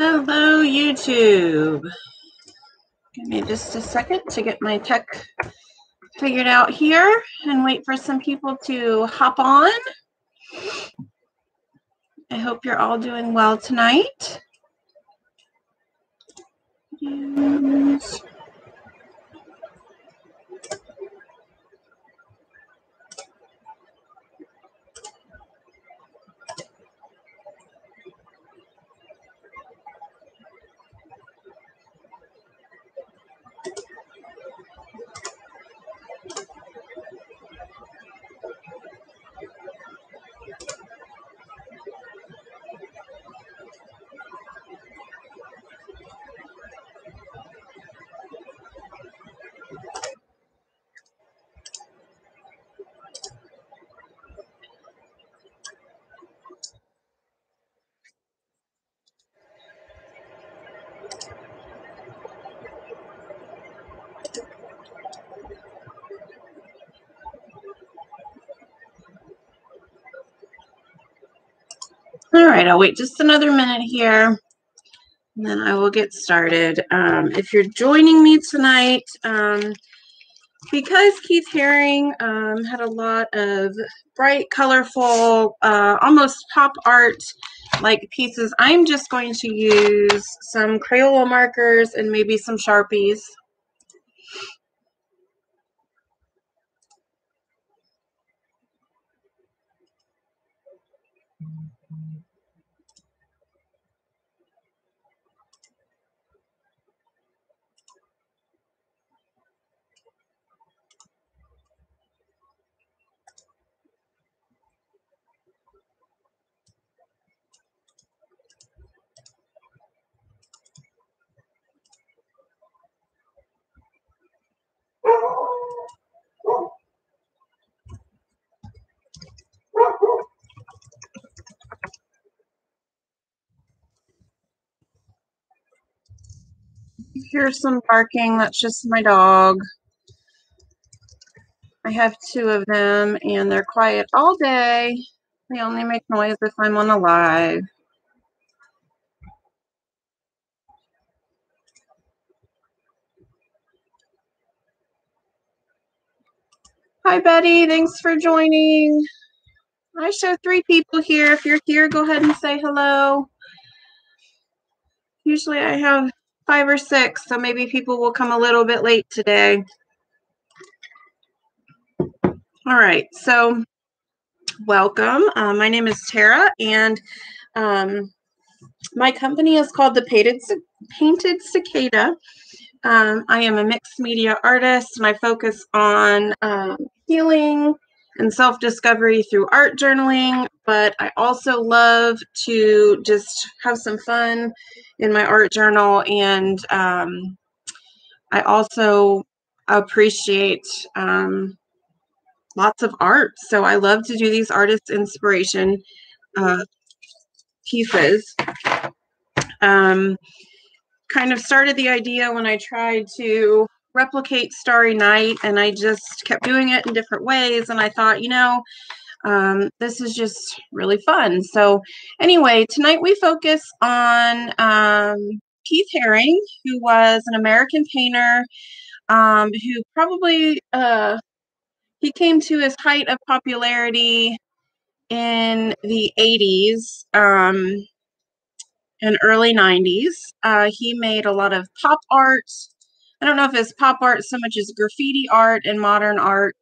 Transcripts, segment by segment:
Hello, YouTube. Give me just a second to get my tech figured out here and wait for some people to hop on. I hope you're all doing well tonight. All right, I'll wait just another minute here and then I will get started. Um, if you're joining me tonight, um, because Keith Haring um, had a lot of bright, colorful, uh, almost pop art like pieces, I'm just going to use some Crayola markers and maybe some Sharpies. Here's some barking. That's just my dog. I have two of them and they're quiet all day. They only make noise if I'm on a live. Hi, Betty. Thanks for joining. I show three people here. If you're here, go ahead and say hello. Usually I have five or six, so maybe people will come a little bit late today. All right, so welcome. Uh, my name is Tara, and um, my company is called the Painted, Painted Cicada. Um, I am a mixed media artist, and I focus on um, healing and self discovery through art journaling. But I also love to just have some fun in my art journal, and um, I also appreciate um, lots of art. So I love to do these artist inspiration uh, pieces. Um, kind of started the idea when I tried to replicate Starry Night, and I just kept doing it in different ways. And I thought, you know, um, this is just really fun. So, anyway, tonight we focus on um, Keith Haring, who was an American painter um, who probably uh, he came to his height of popularity in the 80s um, and early 90s. Uh, he made a lot of pop art. I don't know if it's pop art so much as graffiti art and modern art.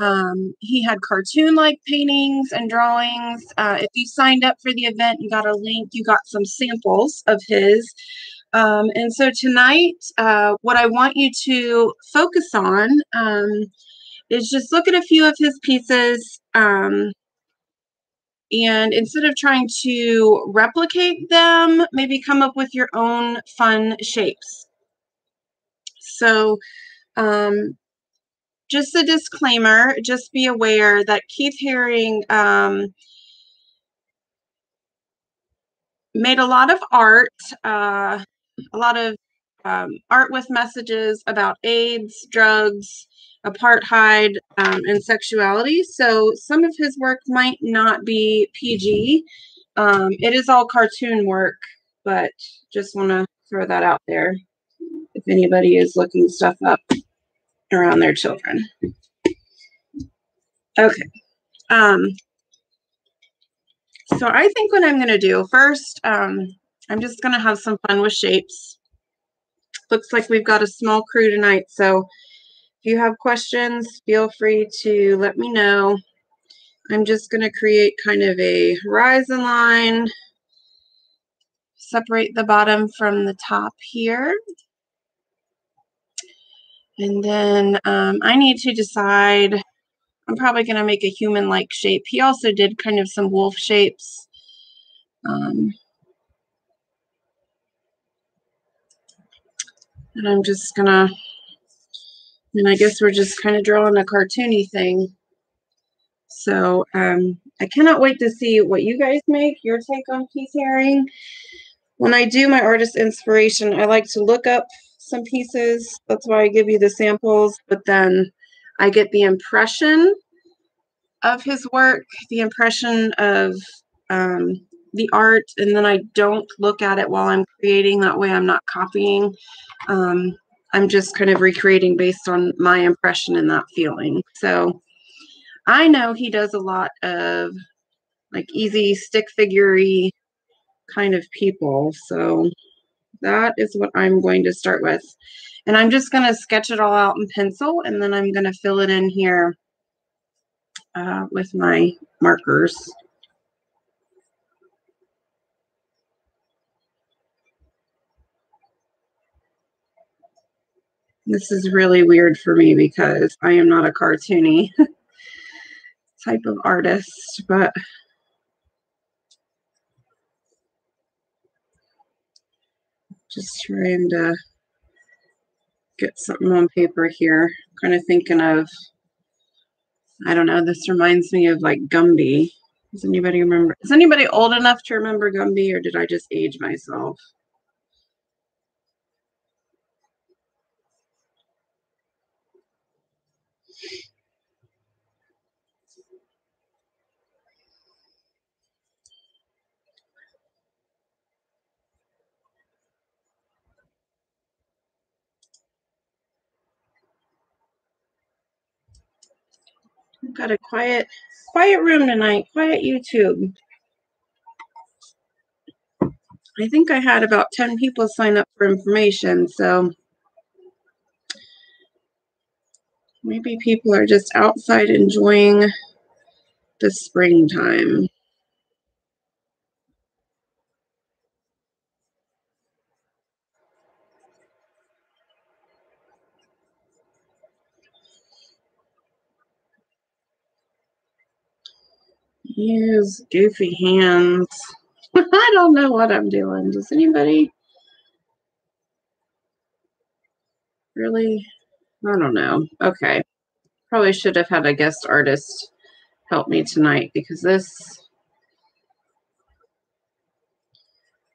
Um, he had cartoon like paintings and drawings. Uh, if you signed up for the event and got a link, you got some samples of his. Um, and so tonight, uh, what I want you to focus on um, is just look at a few of his pieces. Um, and instead of trying to replicate them, maybe come up with your own fun shapes. So, um, just a disclaimer just be aware that Keith Haring um, made a lot of art, uh, a lot of um, art with messages about AIDS, drugs, apartheid, um, and sexuality. So some of his work might not be PG. Um, it is all cartoon work. but just want to throw that out there if anybody is looking stuff up around their children. Okay. Um, so I think what I'm going to do first, um, I'm just going to have some fun with shapes. Looks like we've got a small crew tonight, so if you have questions, feel free to let me know. I'm just going to create kind of a horizon line, separate the bottom from the top here. And then um, I need to decide, I'm probably going to make a human-like shape. He also did kind of some wolf shapes. Um, and I'm just going to, and I guess we're just kind of drawing a cartoony thing. So um, I cannot wait to see what you guys make, your take on Keith Haring. When I do my artist inspiration, I like to look up some pieces. That's why I give you the samples, but then I get the impression of his work, the impression of um, the art, and then I don't look at it while I'm creating. That way I'm not copying. Um, I'm just kind of recreating based on my impression and that feeling. So I know he does a lot of like easy stick figurey kind of people. So that is what I'm going to start with. And I'm just going to sketch it all out in pencil and then I'm going to fill it in here uh, with my markers. This is really weird for me because I am not a cartoony type of artist, but just trying to get something on paper here. Kind of thinking of, I don't know, this reminds me of like Gumby. Does anybody remember? Is anybody old enough to remember Gumby or did I just age myself? Got a quiet, quiet room tonight, quiet YouTube. I think I had about 10 people sign up for information, so maybe people are just outside enjoying the springtime. Use goofy hands. I don't know what I'm doing. Does anybody really? I don't know. Okay. Probably should have had a guest artist help me tonight because this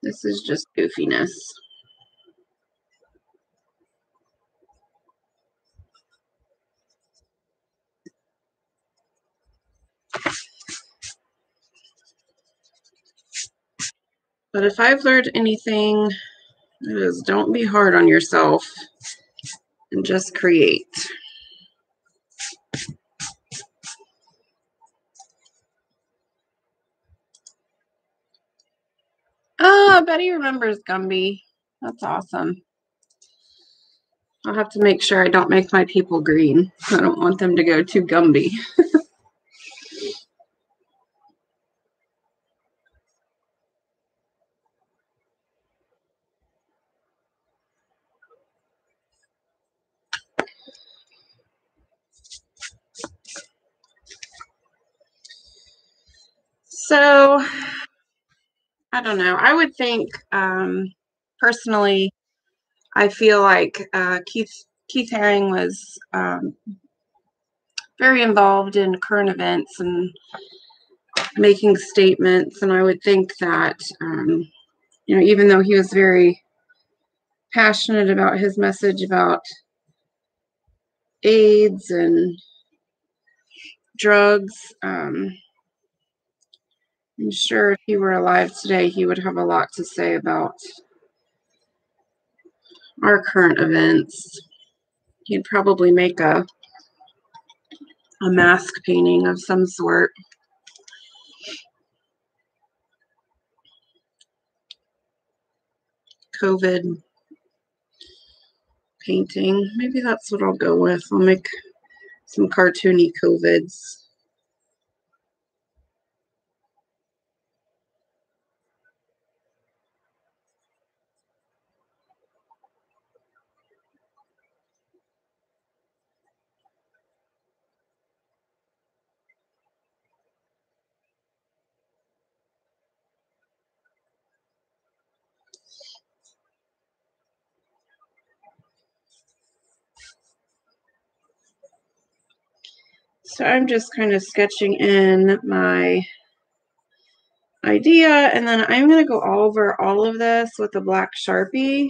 this is just goofiness. But if I've learned anything, it is don't be hard on yourself and just create. Oh, Betty remembers Gumby. That's awesome. I'll have to make sure I don't make my people green. I don't want them to go too Gumby. So, I don't know. I would think, um, personally, I feel like uh, Keith Keith Haring was um, very involved in current events and making statements, and I would think that um, you know, even though he was very passionate about his message about AIDS and drugs, um, I'm sure if he were alive today, he would have a lot to say about our current events. He'd probably make a a mask painting of some sort. COVID painting. Maybe that's what I'll go with. I'll make some cartoony COVIDs. So I'm just kind of sketching in my idea and then I'm going to go over all of this with a black Sharpie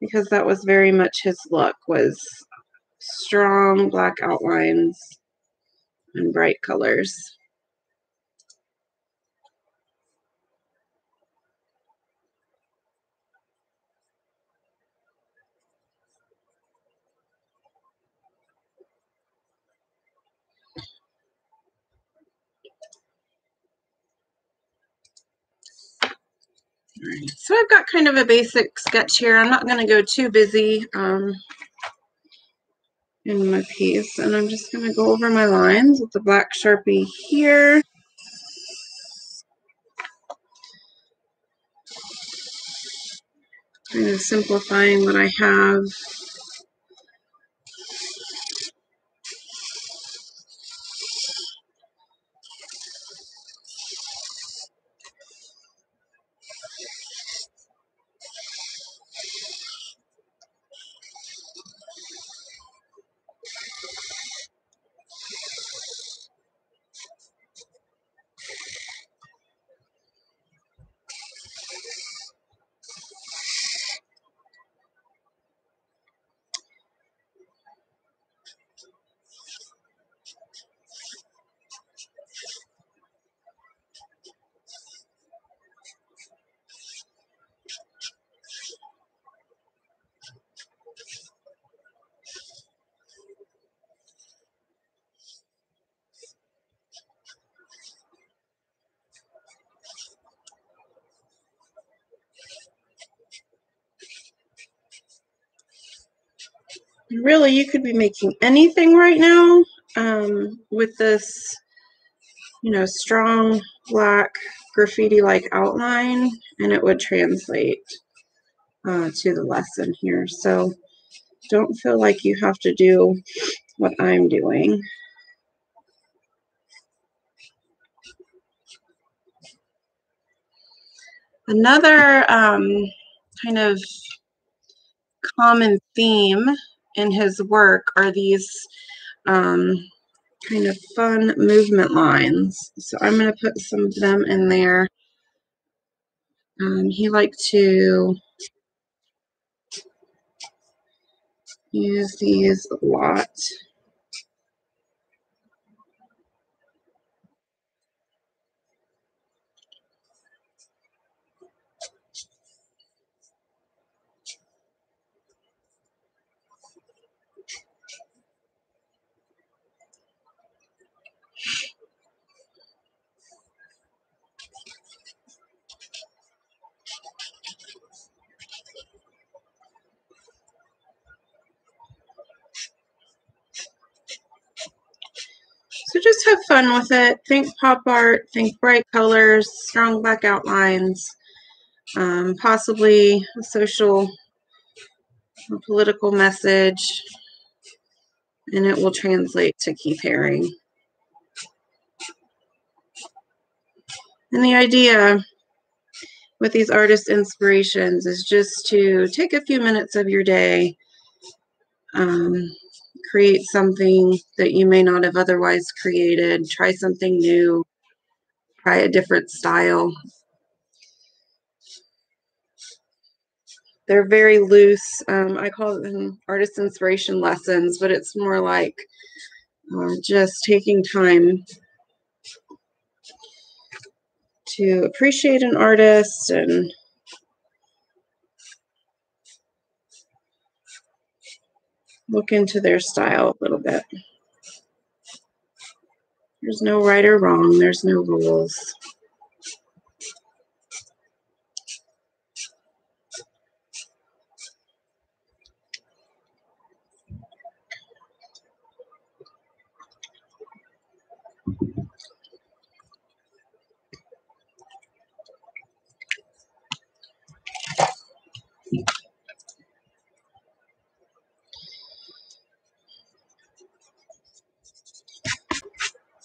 because that was very much his look was strong black outlines and bright colors. So I've got kind of a basic sketch here. I'm not going to go too busy um, in my piece. And I'm just going to go over my lines with the black Sharpie here. Kind of simplifying what I have. Really you could be making anything right now um, with this you know strong black graffiti like outline and it would translate uh, to the lesson here. So don't feel like you have to do what I'm doing. Another um, kind of common theme in his work are these um, kind of fun movement lines. So I'm going to put some of them in there. Um, he liked to use these a lot. So just have fun with it. Think pop art, think bright colors, strong black outlines, um, possibly a social or political message, and it will translate to Keith Haring. And the idea with these artist inspirations is just to take a few minutes of your day um, create something that you may not have otherwise created, try something new, try a different style. They're very loose. Um, I call them artist inspiration lessons, but it's more like uh, just taking time to appreciate an artist and look into their style a little bit. There's no right or wrong, there's no rules.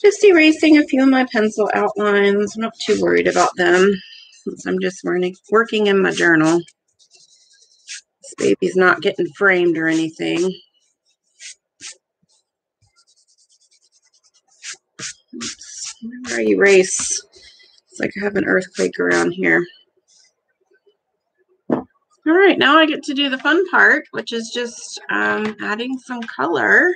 Just erasing a few of my pencil outlines. I'm not too worried about them since I'm just working in my journal. This baby's not getting framed or anything. Oops. Whenever I erase, it's like I have an earthquake around here. All right, now I get to do the fun part, which is just um, adding some color.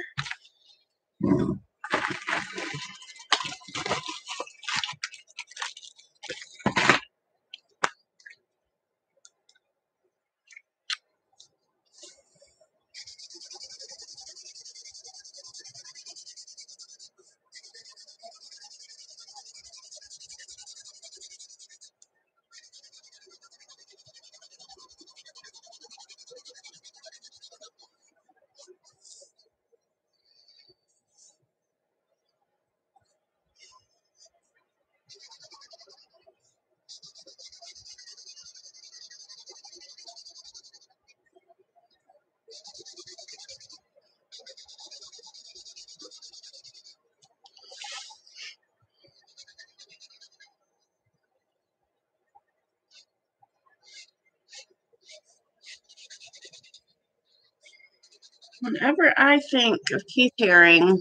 Whenever I think of Keith Haring,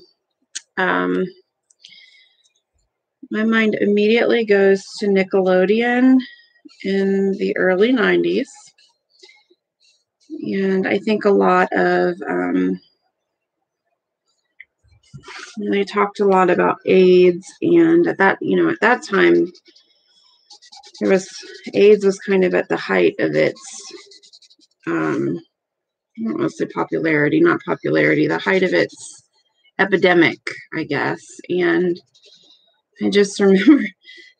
um, my mind immediately goes to Nickelodeon in the early 90s. And I think a lot of, um, they talked a lot about AIDS, and at that, you know, at that time, there was AIDS was kind of at the height of its um, I don't want to say popularity, not popularity, the height of its epidemic, I guess. And I just remember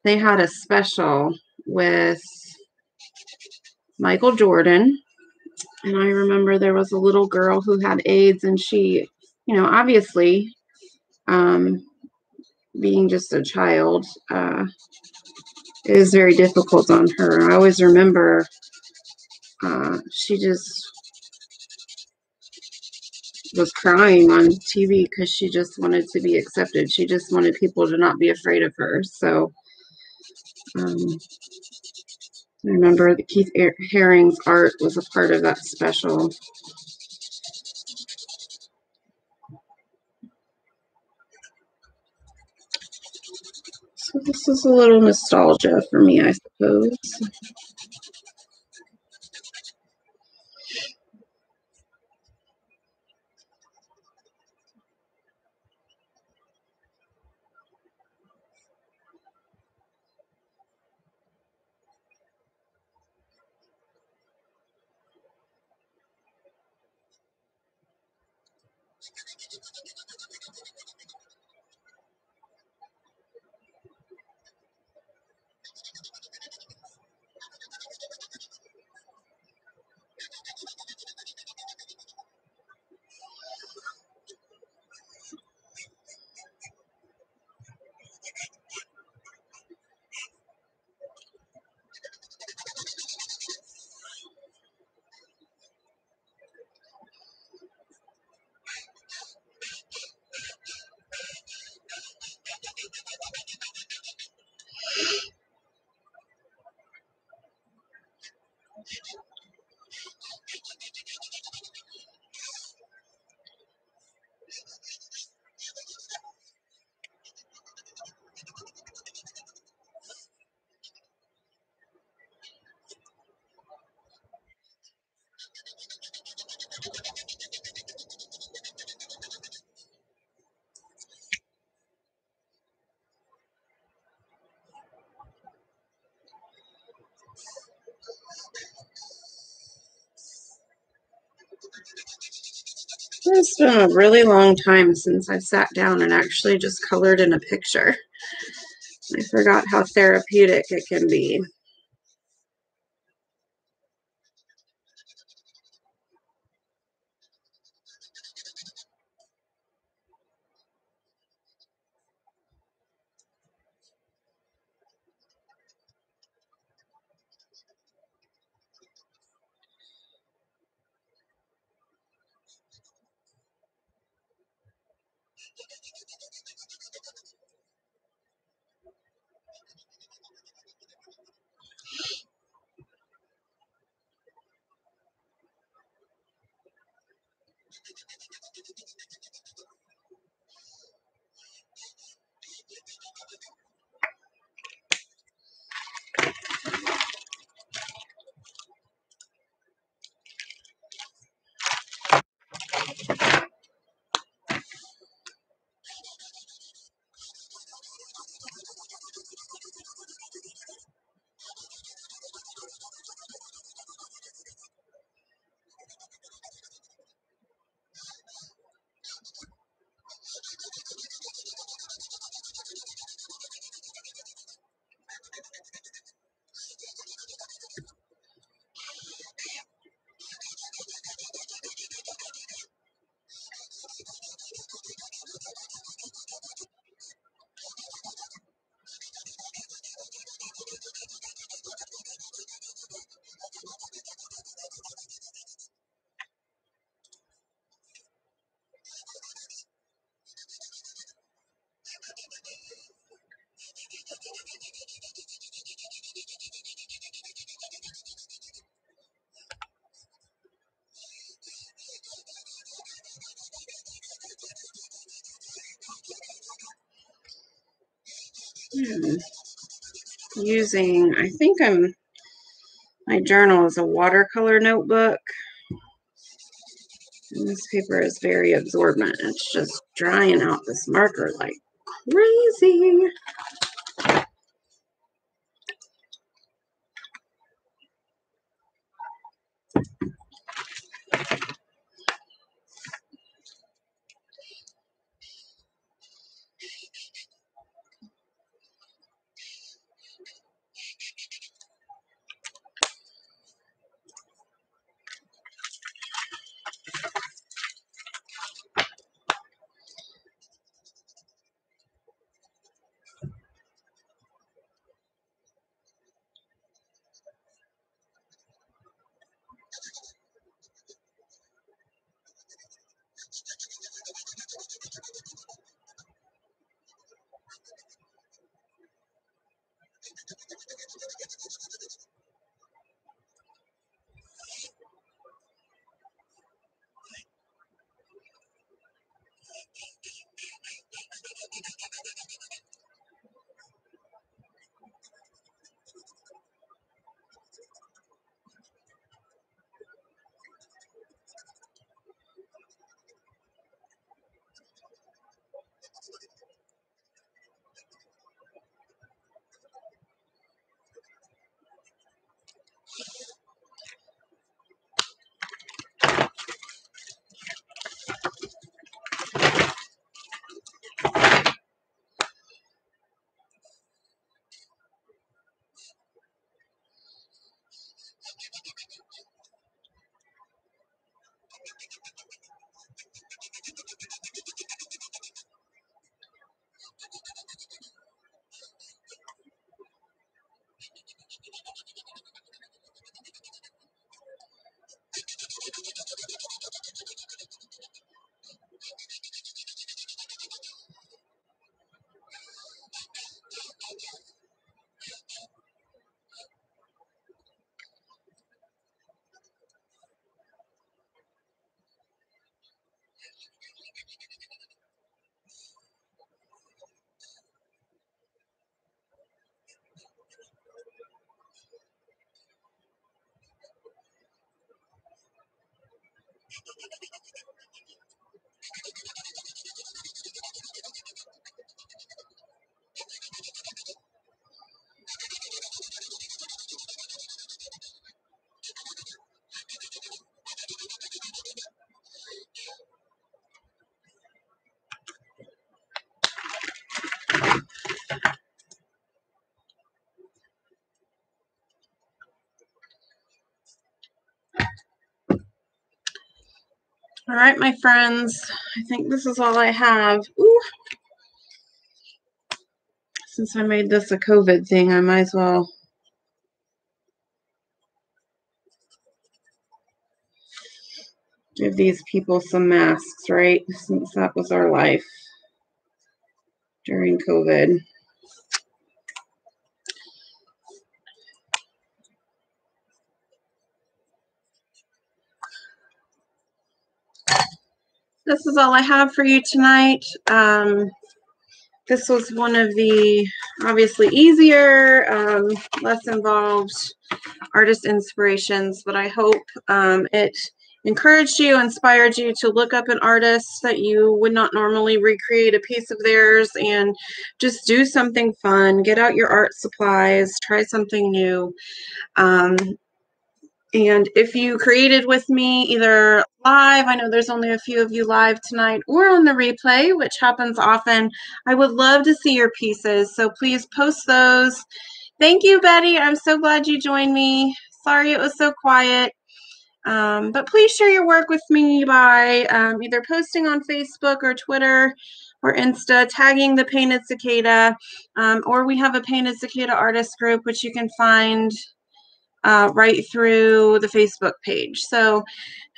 they had a special with Michael Jordan. And I remember there was a little girl who had AIDS, and she, you know, obviously, um, being just a child, uh, is very difficult on her. I always remember uh, she just was crying on TV because she just wanted to be accepted. She just wanted people to not be afraid of her. So um, I remember that Keith Haring's art was a part of that special. So this is a little nostalgia for me, I suppose. It's been a really long time since I sat down and actually just colored in a picture. I forgot how therapeutic it can be. Using, I think I'm, my journal is a watercolor notebook. And this paper is very absorbent. It's just drying out this marker like crazy. All right, my friends, I think this is all I have. Ooh. Since I made this a COVID thing, I might as well give these people some masks, right? Since that was our life during COVID. This is all I have for you tonight. Um, this was one of the obviously easier, um, less involved artist inspirations, but I hope um, it encouraged you, inspired you to look up an artist that you would not normally recreate a piece of theirs and just do something fun. Get out your art supplies, try something new. Um, and if you created with me either live, I know there's only a few of you live tonight, or on the replay, which happens often, I would love to see your pieces. So please post those. Thank you, Betty. I'm so glad you joined me. Sorry it was so quiet. Um, but please share your work with me by um, either posting on Facebook or Twitter or Insta, tagging the Painted Cicada, um, or we have a Painted Cicada artist group, which you can find uh, right through the Facebook page. So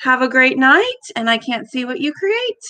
have a great night, and I can't see what you create.